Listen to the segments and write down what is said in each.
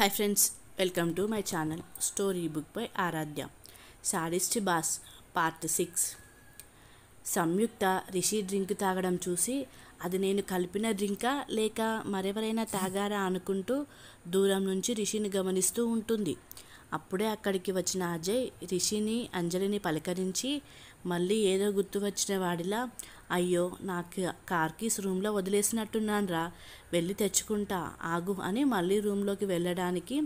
Hi friends welcome to my channel story book by Aaradhya sadist boss part six Samyuktha Rishi drink తాగడం చూసి అది నేను కలిపిన డ్రింకా లేక మరెవరైనా తాగారా అనుకుంటూ దూరం నుంచి రిషిని గమనిస్తూ ఉంటుంది. అప్పుడే అక్కడికి వచ్చిన అజయ్ రిషిని అంజలిని పలకరించి మళ్ళీ ఏదో గుర్తు వచ్చిన వాడిలా అయ్యో నాకు కార్ కీస్ రూమ్లో వదిలేసినట్టున్నాన్రా వెళ్ళి తెచ్చుకుంటా ఆగు అని మళ్ళీ రూమ్లోకి వెళ్ళడానికి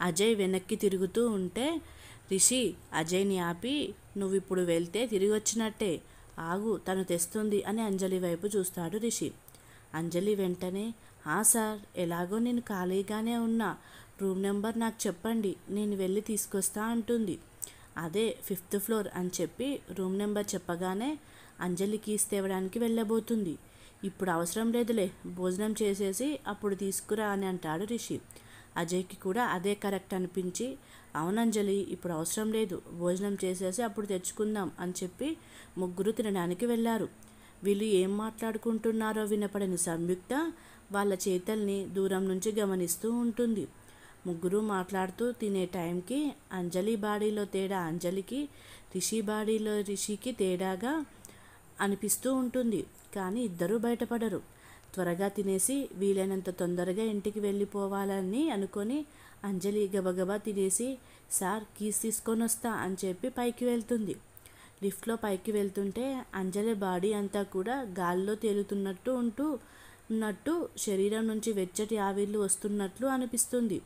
అజయ్ వెనక్కి తిరుగుతూ ఉంటే రిషి అజయ్ని ఆపి నువ్వు ఇప్పుడు వెళ్తే తిరిగి వచ్చినట్టే ఆగు తను తెస్తుంది అని అంజలి వైపు చూస్తాడు రిషి. అంజలి వెంటనే ఆ సార్ ఎలాగో నేను ఖాళీగానే ఉన్నా రూమ్ నెంబర్ నాకు చెప్పండి నేను వెళ్ళి తీసుకొస్తా అంటుంది. అదే ఫిఫ్త్ ఫ్లోర్ అని చెప్పి రూమ్ నెంబర్ చెప్పగానే అంజలి కీస్ తేవడానికి వెళ్ళబోతుంది. ఇప్పుడు అవసరం లేదులే భోజనం చేసేసి అప్పుడు తీసుకురా అని అంటాడు రిషి. అజయ్కి కూడా అదే కరెక్ట్ అనిపించి అవునంజలి ఇప్పుడు అవసరం లేదు భోజనం చేసేసి అప్పుడు తెచ్చుకుందాం అని చెప్పి ముగ్గురు తినడానికి వెళ్ళారు. వీళ్ళు ఏం మాట్లాడుకుంటున్నారో వినపడని సంయుక్త వాళ్ళ చేతల్ని దూరం నుంచి గమనిస్తూ ఉంటుంది. ముగ్గురు మాట్లాడుతూ తినే టైంకి అంజలి బాడీలో తేడా అంజలికి రిషి బాడీలో రిషికి తేడాగా అనిపిస్తూ ఉంటుంది. కానీ ఇద్దరూ బయటపడరు. త్వరగా తినేసి వీలైనంత తొందరగా ఇంటికి వెళ్ళిపోవాలని అనుకొని అంజలి గబగబా తినేసి సార్ కీస్ తీసుకొని వస్తా అని చెప్పి పైకి వెళ్తుంది. లిఫ్ట్లో పైకి వెళ్తుంటే అంజలి బాడీ అంతా కూడా గాల్లో తేలుతున్నట్టు ఉంటూ ఉన్నట్టు శరీరం నుంచి వెచ్చటి ఆవిర్లు వస్తున్నట్లు అనిపిస్తుంది.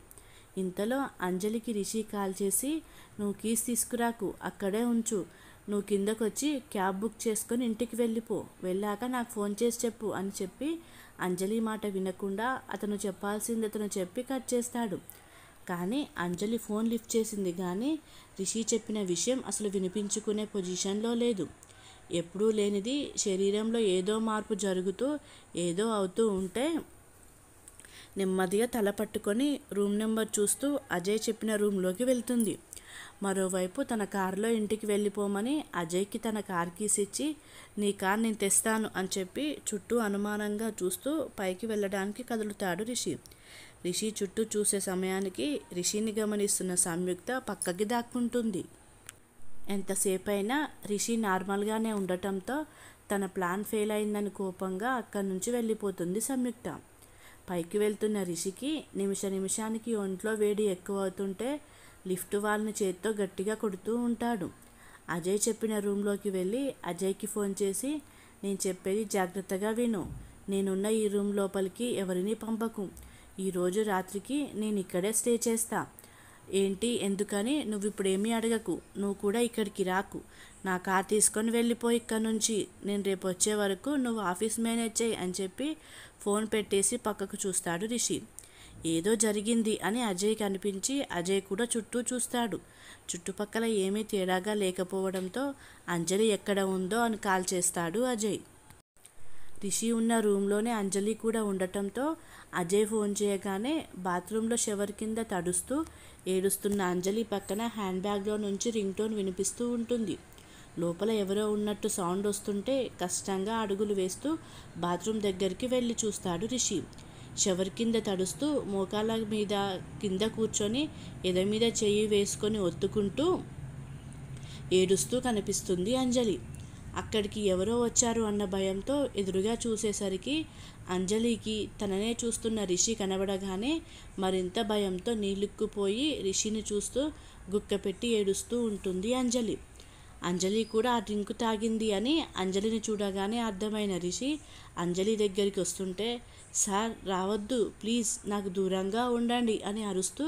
ఇంతలో అంజలికి రిషి కాల్ చేసి నువ్వు కీస్ తీసుకురాకు అక్కడే ఉంచు. నువ్వు కిందకొచ్చి క్యాబ్ బుక్ చేసుకొని ఇంటికి వెళ్ళిపో. వెళ్ళాక నాకు ఫోన్ చేసి చెప్పు అని చెప్పి అంజలి మాట వినకుండా అతను చెప్పాల్సింది అతను చెప్పి కట్ చేస్తాడు. కానీ అంజలి ఫోన్ లిఫ్ట్ చేసింది కానీ రిషి చెప్పిన విషయం అసలు వినిపించుకునే పొజిషన్లో లేదు. ఎప్పుడూ లేనిది శరీరంలో ఏదో మార్పు జరుగుతూ ఏదో అవుతూ ఉంటే నెమ్మదిగా తల పట్టుకొని రూమ్ నెంబర్ చూస్తూ అజయ్ చెప్పిన రూమ్లోకి వెళ్తుంది. మరోవైపు తన కారులో ఇంటికి వెళ్ళిపోమని అజయ్కి తన కార్ కీస్ ఇచ్చి నీ కార్ నేను తెస్తాను అని చెప్పి చుట్టూ అనుమానంగా చూస్తూ పైకి వెళ్ళడానికి కదులుతాడు రిషి. రిషి చుట్టూ చూసే సమయానికి రిషిని గమనిస్తున్న సంయుక్త పక్కకి దాక్కుంటుంది. ఎంతసేపు అయినా రిషి నార్మల్గానే ఉండటంతో తన ప్లాన్ ఫెయిల్ అయిందని కోపంగా అక్కడి నుంచి వెళ్ళిపోతుంది సంయుక్త. పైకి వెళ్తున్న రిషికి నిమిష నిమిషానికి ఒంట్లో వేడి ఎక్కువ అవుతుంటే లిఫ్ట్ వాళ్ళని చేత్తో గట్టిగా కొడుతూ ఉంటాడు. అజయ్ చెప్పిన రూమ్లోకి వెళ్ళి అజయ్కి ఫోన్ చేసి నేను చెప్పేది జాగ్రత్తగా విను. నేనున్న ఈ రూమ్ లోపలికి ఎవరిని పంపకు. ఈరోజు రాత్రికి నేను ఇక్కడే స్టే చేస్తా. ఏంటి? ఎందుకని? నువ్వు ఇప్పుడు ఏమీ అడగకు. నువ్వు కూడా ఇక్కడికి రాకు. నా కార్ తీసుకొని వెళ్ళిపో ఇక్కడ నుంచి. నేను రేపు వచ్చే వరకు నువ్వు ఆఫీస్ మేనేజ్ చేయి అని చెప్పి ఫోన్ పెట్టేసి పక్కకు చూస్తాడు రిషి. ఏదో జరిగింది అని అజయ్ కనిపించి అజయ్ కూడా చుట్టూ చూస్తాడు. చుట్టుపక్కల ఏమీ తేడాగా లేకపోవడంతో అంజలి ఎక్కడ ఉందో అని కాల్ చేస్తాడు అజయ్. రిషి ఉన్న రూమ్లోనే అంజలి కూడా ఉండటంతో అజయ్ ఫోన్ చేయగానే బాత్రూంలో షవర్ కింద తడుస్తూ ఏడుస్తున్న అంజలి పక్కన హ్యాండ్ బ్యాగ్లో నుంచి రింగ్ టోన్ వినిపిస్తూ ఉంటుంది. లోపల ఎవరో ఉన్నట్టు సౌండ్ వస్తుంటే కష్టంగా అడుగులు వేస్తూ బాత్రూమ్ దగ్గరికి వెళ్ళి చూస్తాడు రిషి. షవర్ కింద తడుస్తూ మోకాల మీద కింద కూర్చొని ఎద మీద చెయ్యి వేసుకొని ఒత్తుకుంటూ ఏడుస్తూ కనిపిస్తుంది అంజలి. అక్కడికి ఎవరో వచ్చారు అన్న భయంతో ఎదురుగా చూసేసరికి అంజలికి తననే చూస్తున్న రిషి కనబడగానే మరింత భయంతో నీళ్ళుక్కుపోయి రిషిని చూస్తూ గుక్కపెట్టి ఏడుస్తూ ఉంటుంది అంజలి. అంజలి కూడా ఆ డ్రింక్ తాగింది అని అంజలిని చూడగానే అర్థమైన రిషి అంజలి దగ్గరికి వస్తుంటే సార్ రావద్దు ప్లీజ్ నాకు దూరంగా ఉండండి అని అరుస్తూ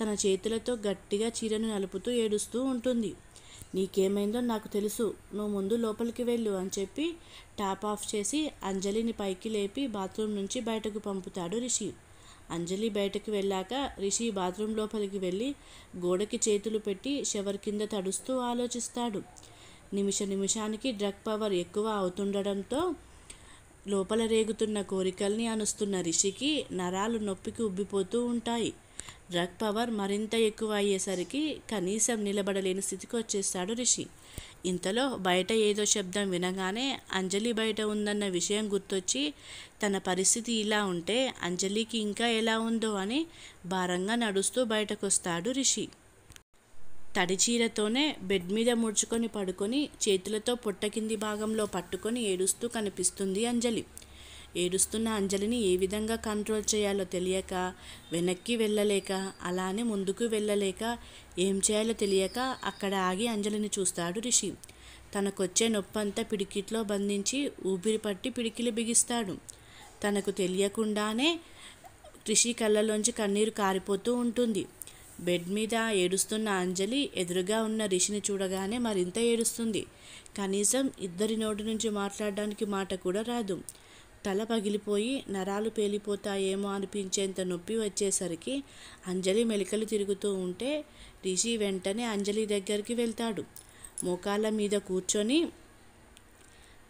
తన చేతులతో గట్టిగా చీరను నలుపుతూ ఏడుస్తూ ఉంటుంది. నీకేమైందో నాకు తెలుసు. నువ్వు ముందు లోపలికి వెళ్ళు అని చెప్పి ట్యాప్ ఆఫ్ చేసి అంజలిని పైకి లేపి బాత్రూమ్ నుంచి బయటకు పంపుతాడు రిషి. అంజలి బయటకు వెళ్ళాక రిషి బాత్రూమ్ లోపలికి వెళ్ళి గోడకి చేతులు పెట్టి షవర్ కింద తడుస్తూ ఆలోచిస్తాడు. నిమిష నిమిషానికి డ్రగ్ పవర్ ఎక్కువ అవుతుండడంతో లోపల రేగుతున్న కోరికల్ని అనుస్తున్న రిషికి నరాలు నొప్పికి ఉబ్బిపోతూ ఉంటాయి. డ్రగ్ పవర్ మరింత ఎక్కువ అయ్యేసరికి కనీసం నిలబడలేని స్థితికి వచ్చేస్తాడు రిషి. ఇంతలో బయట ఏదో శబ్దం వినగానే అంజలి బయట ఉందన్న విషయం గుర్తొచ్చి తన పరిస్థితి ఇలా ఉంటే అంజలికి ఇంకా ఎలా ఉందో అని భారంగా నడుస్తూ బయటకొస్తాడు రిషి. తడిచీరతోనే బెడ్ మీద ముడుచుకొని పడుకొని చేతులతో పొట్ట కింది భాగంలో పట్టుకొని ఏడుస్తూ కనిపిస్తుంది అంజలి. ఏడుస్తున్న అంజలిని ఏ విధంగా కంట్రోల్ చేయాలో తెలియక వెనక్కి వెళ్ళలేక అలానే ముందుకు వెళ్ళలేక ఏం చేయాలో తెలియక అక్కడ ఆగి అంజలిని చూస్తాడు రిషి. తనకొచ్చే నొప్పంతా పిడికిట్లో బంధించి ఊపిరి పట్టి పిడికిలు బిగిస్తాడు. తనకు తెలియకుండానే రిషి కళ్ళలోంచి కన్నీరు కారిపోతూ ఉంటుంది. బెడ్ మీద ఏడుస్తున్న అంజలి ఎదురుగా ఉన్న రిషిని చూడగానే మరింత ఏడుస్తుంది. కనీసం ఇద్దరి నోటి నుంచి మాట్లాడడానికి మాట కూడా రాదు. తల పగిలిపోయి నరాలు పేలిపోతాయేమో అనిపించేంత నొప్పి వచ్చేసరికి అంజలి మెలికలు తిరుగుతూ ఉంటే రిషి వెంటనే అంజలి దగ్గరికి వెళ్తాడు. మోకాళ్ళ మీద కూర్చొని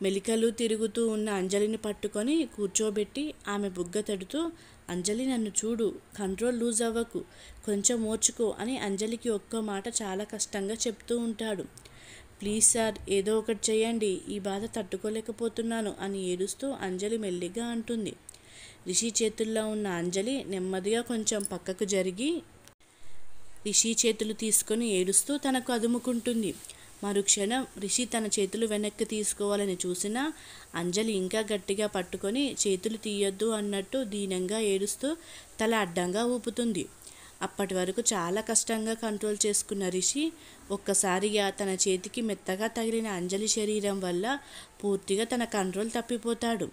మెలికలు తిరుగుతూ ఉన్న అంజలిని పట్టుకొని కూర్చోబెట్టి ఆమె బుగ్గ తడుతూ అంజలి నన్ను చూడు కంట్రోల్ లూజ్ అవ్వకు కొంచెం ఓర్చుకో అని అంజలికి ఒక్క మాట చాలా కష్టంగా చెప్తూ ఉంటాడు. ప్లీజ్ సార్ ఏదో ఒకటి చేయండి ఈ బాధ తట్టుకోలేకపోతున్నాను అని ఏడుస్తూ అంజలి మెల్లిగా అంటుంది. రిషి చేతుల్లో ఉన్న అంజలి నెమ్మదిగా కొంచెం పక్కకు జరిగి రిషి చేతులు తీసుకొని ఏడుస్తూ తనకు అదుముకుంటుంది. మరుక్షణం రిషి తన చేతులు వెనక్కి తీసుకోవాలని చూసినా అంజలి ఇంకా గట్టిగా పట్టుకొని చేతులు తీయొద్దు అన్నట్టు దీనంగా ఏడుస్తూ తల అడ్డంగా ఊపుతుంది. అప్పటి వరకు చాలా కష్టంగా కంట్రోల్ చేసుకున్న రిషి ఒక్కసారిగా తన చేతికి మెత్తగా తగిలిన అంజలి శరీరం వల్ల పూర్తిగా తన కంట్రోల్ తప్పిపోతాడు.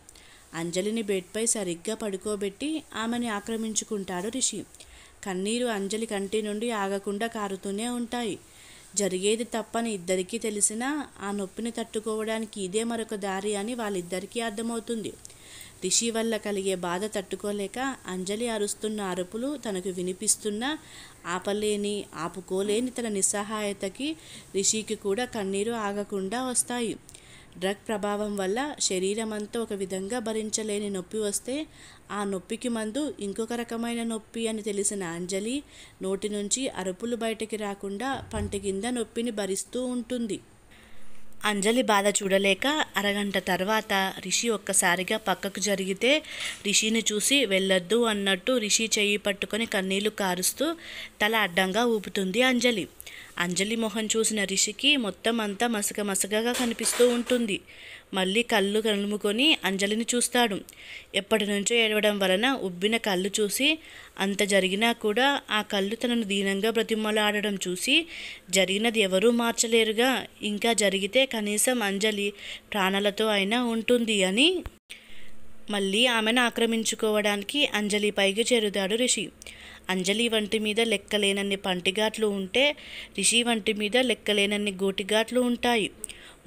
అంజలిని బెడ్పై సరిగ్గా పడుకోబెట్టి ఆమెని ఆక్రమించుకుంటాడు రిషి. కన్నీరు అంజలి కంటి నుండి ఆగకుండా కారుతూనే ఉంటాయి. జరిగేది తప్పని ఇద్దరికీ తెలిసినా ఆ నొప్పిని తట్టుకోవడానికి ఇదే మరొక దారి అని వాళ్ళిద్దరికీ అర్థమవుతుంది. రిషి వల్ల కలిగే బాధ తట్టుకోలేక అంజలి అరుస్తున్న అరుపులు తనకు వినిపిస్తున్నా ఆపలేని ఆపుకోలేని తన నిస్సహాయతకి రిషికి కూడా కన్నీరు ఆగకుండా వస్తాయి. డ్రగ్ ప్రభావం వల్ల శరీరం అంతా ఒక విధంగా భరించలేని నొప్పి వస్తే ఆ నొప్పికి మందు ఇంకొక రకమైన నొప్పి అని తెలిసిన అంజలి నోటి నుంచి అరుపులు బయటకి రాకుండా పంట కింద నొప్పిని భరిస్తూ ఉంటుంది. అంజలి బాధ చూడలేక అరగంట తర్వాత రిషి ఒక్కసారిగా పక్కకు జరిగితే రిషిని చూసి వెళ్ళొద్దు అన్నట్టు రిషి చెయ్యి పట్టుకొని కన్నీళ్ళు కారుస్తూ తల అడ్డంగా ఊపుతుంది అంజలి. అంజలి మొహం చూసిన రిషికి మొత్తం అంతా మసక మసకగా కనిపిస్తూ ఉంటుంది. మళ్ళీ కళ్ళు కనుముకొని అంజలిని చూస్తాడు. ఎప్పటి నుంచో ఏడవడం వలన ఉబ్బిన కళ్ళు చూసి అంత జరిగినా కూడా ఆ కళ్ళు తనను దీనంగా బ్రతిమలాడడం చూసి జరిగినది ఎవరూ మార్చలేరుగా. ఇంకా జరిగితే కనీసం అంజలి ప్రాణాలతో అయినా ఉంటుంది అని మళ్ళీ ఆమెను ఆక్రమించుకోవడానికి అంజలి పైకి చేరుతాడు రిషి. అంజలి వంటి మీద లెక్కలేనన్ని పంటిఘాట్లు ఉంటే రిషి వంటి మీద లెక్కలేనన్ని గోటిఘాట్లు ఉంటాయి.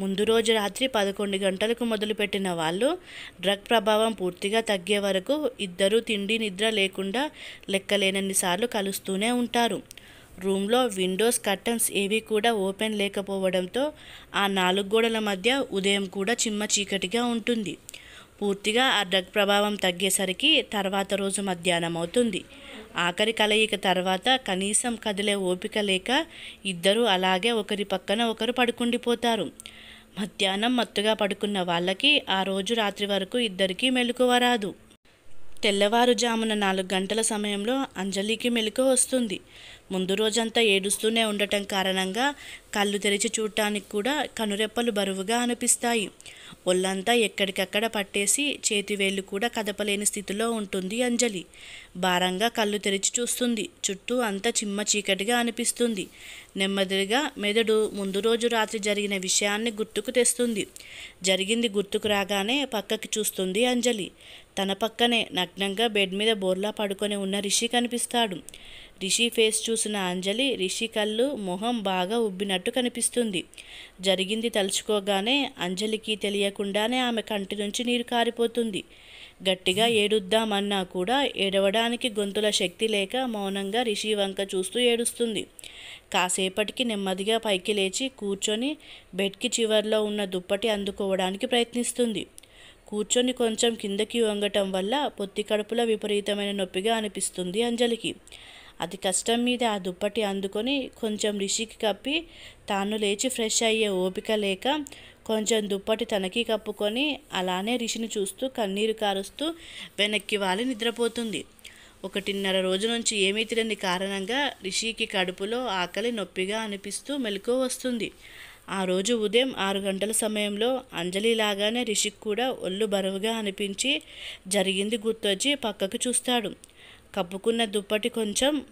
ముందు రోజు రాత్రి పదకొండు గంటలకు మొదలుపెట్టిన వాళ్ళు డ్రగ్ ప్రభావం పూర్తిగా తగ్గే వరకు ఇద్దరూ తిండి నిద్ర లేకుండా లెక్కలేనన్ని సార్లు కలుస్తూనే ఉంటారు. రూమ్లో విండోస్ కర్టన్స్ ఏవి కూడా ఓపెన్ లేకపోవడంతో ఆ నాలుగు గోడల మధ్య ఉదయం కూడా చిమ్మ చీకటిగా ఉంటుంది. పూర్తిగా ఆ డ్రగ్ ప్రభావం తగ్గేసరికి తర్వాత రోజు మధ్యాహ్నం అవుతుంది. ఆఖరి కలయిక తర్వాత కనీసం కదిలే ఓపిక లేక ఇద్దరు అలాగే ఒకరి పక్కన ఒకరు పడుకుండిపోతారు. మధ్యాహ్నం మత్తుగా పడుకున్న వాళ్ళకి ఆ రోజు రాత్రి వరకు ఇద్దరికీ మెలకువ రాదు. తెల్లవారుజామున నాలుగు గంటల సమయంలో అంజలికి మెలకు వస్తుంది. ముందు రోజంతా ఏడుస్తూనే ఉండటం కారణంగా కళ్ళు తెరిచి చూడటానికి కూడా కనురెప్పలు బరువుగా అనిపిస్తాయి. ఒళ్ళంతా ఎక్కడికక్కడ పట్టేసి చేతివేళ్ళు కూడా కదపలేని స్థితిలో ఉంటుంది అంజలి. భారంగా కళ్ళు తెరిచి చూస్తుంది. చుట్టూ అంతా చిమ్మ చీకటిగా అనిపిస్తుంది. నెమ్మదిగా మెదడు ముందు రోజు రాత్రి జరిగిన విషయాన్ని గుర్తుకు తెస్తుంది. జరిగింది గుర్తుకు రాగానే పక్కకి చూస్తుంది అంజలి. తన పక్కనే నగ్నంగా బెడ్ మీద బోర్లా పడుకొని ఉన్న రిషి కనిపిస్తాడు. రిషి ఫేస్ చూసిన అంజలి రిషి కళ్ళు మొహం బాగా ఉబ్బినట్టు కనిపిస్తుంది. జరిగింది తలుచుకోగానే అంజలికి తెలియకుండానే ఆమె కంటి నుంచి నీరు కారిపోతుంది. గట్టిగా ఏడుద్దామన్నా కూడా ఏడవడానికి గొంతుల శక్తి లేక మౌనంగా రిషి వంక చూస్తూ ఏడుస్తుంది. కాసేపటికి నెమ్మదిగా పైకి లేచి కూర్చొని బెడ్కి చివర్లో ఉన్న దుప్పటి అందుకోవడానికి ప్రయత్నిస్తుంది. కూర్చొని కొంచెం కిందకి వంగటం వల్ల పొత్తి కడుపులో విపరీతమైన నొప్పిగా అనిపిస్తుంది అంజలికి. అది కష్టం మీద ఆ దుప్పటి అందుకొని కొంచెం రిషికి కప్పి తాను లేచి ఫ్రెష్ అయ్యే ఓపిక లేక కొంచెం దుప్పటి తనకి కప్పుకొని అలానే రిషిని చూస్తూ కన్నీరు కారుస్తూ వెనక్కి వాలి నిద్రపోతుంది. ఒకటిన్నర రోజు నుంచి ఏమీ తినని కారణంగా రిషికి కడుపులో ఆకలి నొప్పిగా అనిపిస్తూ మెలకు వస్తుంది. ఆ రోజు ఉదయం ఆరు గంటల సమయంలో అంజలి లాగానే రిషిక్ కూడా ఒళ్ళు బరువుగా అనిపించి జరిగింది గుర్తొచ్చి పక్కకు చూస్తాడు. కప్పుకున్న దుప్పటి కొంచెం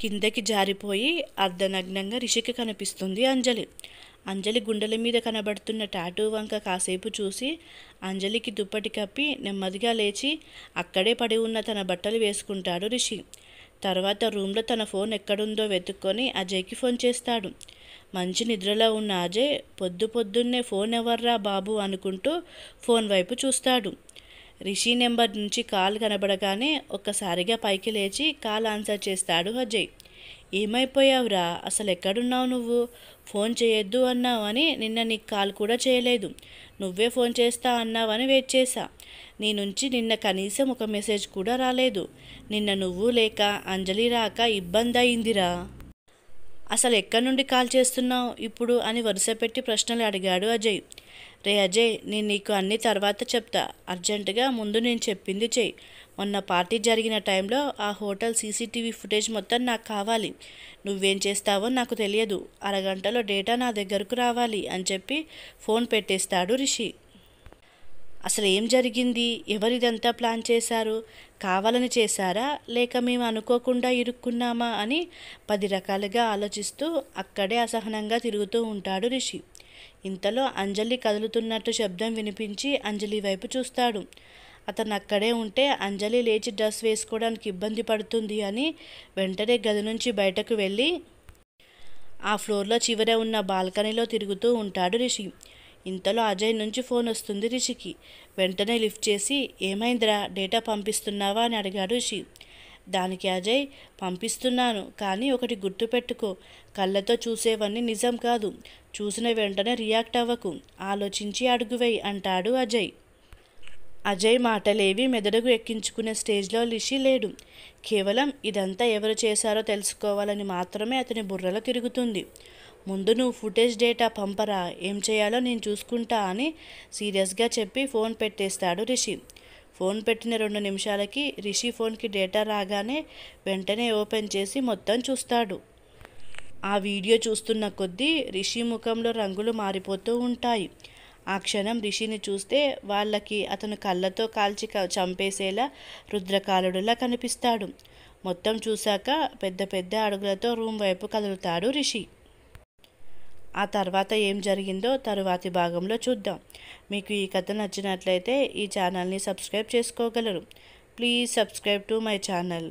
కిందకి జారిపోయి అర్ధనగ్నంగా రిషికి కనిపిస్తుంది అంజలి. అంజలి గుండెల మీద కనబడుతున్న టాటూ వంక కాసేపు చూసి అంజలికి దుప్పటి కప్పి నెమ్మదిగా లేచి అక్కడే పడి ఉన్న తన బట్టలు వేసుకుంటాడు రిషి. తర్వాత రూమ్లో తన ఫోన్ ఎక్కడుందో వెతుక్కొని అజయ్కి ఫోన్ చేస్తాడు. మంచి నిద్రలో ఉన్న అజయ్ పొద్దు పొద్దున్నే ఫోన్ ఎవర్రా బాబు అనుకుంటూ ఫోన్ వైపు చూస్తాడు. రిషి నెంబర్ నుంచి కాల్ కనబడగానే ఒక్కసారిగా పైకి లేచి కాల్ ఆన్సర్ చేస్తాడు అజయ్. ఏమైపోయావురా? అసలు ఎక్కడున్నావు నువ్వు? ఫోన్ చేయొద్దు అన్నావని నిన్న నీకు కాల్ కూడా చేయలేదు. నువ్వే ఫోన్ చేస్తా అన్నావని వెయిట్ చేశా. నీ నుంచి నిన్న కనీసం ఒక మెసేజ్ కూడా రాలేదు. నిన్న నువ్వు లేక అంజలి రాక ఇబ్బంది అయిందిరా. అసలు ఎక్కడి నుండి కాల్ చేస్తున్నావు? ఇప్పుడు అని వరుస పెట్టి ప్రశ్నలు అడిగాడు అజయ్. రే అజయ్ నేను నీకు అన్ని తర్వాత చెప్తా. అర్జెంటుగా ముందు నేను చెప్పింది చెయ్యి. మొన్న పార్టీ జరిగిన టైంలో ఆ హోటల్ సీసీటీవీ ఫుటేజ్ మొత్తం నాకు కావాలి. నువ్వేం చేస్తావో నాకు తెలియదు. అరగంటలో డేటా నా దగ్గరకు రావాలి అని చెప్పి ఫోన్ పెట్టేస్తాడు రిషి. అసలు ఏం జరిగింది? ఎవరిదంతా ప్లాన్ చేశారు? కావాలని చేశారా? లేక మేము అనుకోకుండా ఇరుక్కున్నామా అని పది రకాలుగా ఆలోచిస్తూ అక్కడే అసహనంగా తిరుగుతూ ఉంటాడు రిషి. ఇంతలో అంజలి కదులుతున్నట్టు శబ్దం వినిపించి అంజలి వైపు చూస్తాడు. అతను అక్కడే ఉంటే అంజలి లేచి డ్రెస్ వేసుకోవడానికి ఇబ్బంది పడుతుంది అని వెంటనే గది నుంచి బయటకు వెళ్ళి ఆ ఫ్లోర్లో చివర ఉన్న బాల్కనీలో తిరుగుతూ ఉంటాడు రిషి. ఇంతలో అజయ్ నుంచి ఫోన్ వస్తుంది రిషికి. వెంటనే లిఫ్ట్ చేసి ఏమైందిరా? డేటా పంపిస్తున్నావా? అని అడిగాడు రిషి. దానికి అజయ్ పంపిస్తున్నాను కానీ ఒకటి గుర్తుపెట్టుకో కళ్ళతో చూసేవన్నీ నిజం కాదు. చూసిన వెంటనే రియాక్ట్ అవ్వకు. ఆలోచించి అడుగువేయి అంటాడు అజయ్. అజయ్ మాటలేవి మెదడుకు ఎక్కించుకునే స్టేజ్లో లిషి లేడు. కేవలం ఇదంతా ఎవరు చేశారో తెలుసుకోవాలని మాత్రమే అతని బుర్రలో తిరుగుతుంది. ముందు నువ్వు ఫుటేజ్ డేటా పంపరా ఏం చేయాలో నేను చూసుకుంటా అని సీరియస్గా చెప్పి ఫోన్ పెట్టేస్తాడు రిషి. ఫోన్ పెట్టిన రెండు నిమిషాలకి రిషి ఫోన్కి డేటా రాగానే వెంటనే ఓపెన్ చేసి మొత్తం చూస్తాడు. ఆ వీడియో చూస్తున్న కొద్దీ రిషి ముఖంలో రంగులు మారిపోతూ ఉంటాయి. ఆ క్షణం రిషిని చూస్తే వాళ్ళకి అతను కళ్ళతో కాల్చి చంపేసేలా రుద్రకాలుడులా కనిపిస్తాడు. మొత్తం చూశాక పెద్ద పెద్ద అడుగులతో రూమ్ వైపు కదులుతాడు రిషి. ఆ తర్వాత ఏం జరిగిందో తరువాతి భాగంలో చూద్దాం. మీకు ఈ కథ నచ్చినట్లయితే ఈ ఛానల్ని సబ్స్క్రైబ్ చేసుకోగలరు. Please subscribe to my channel.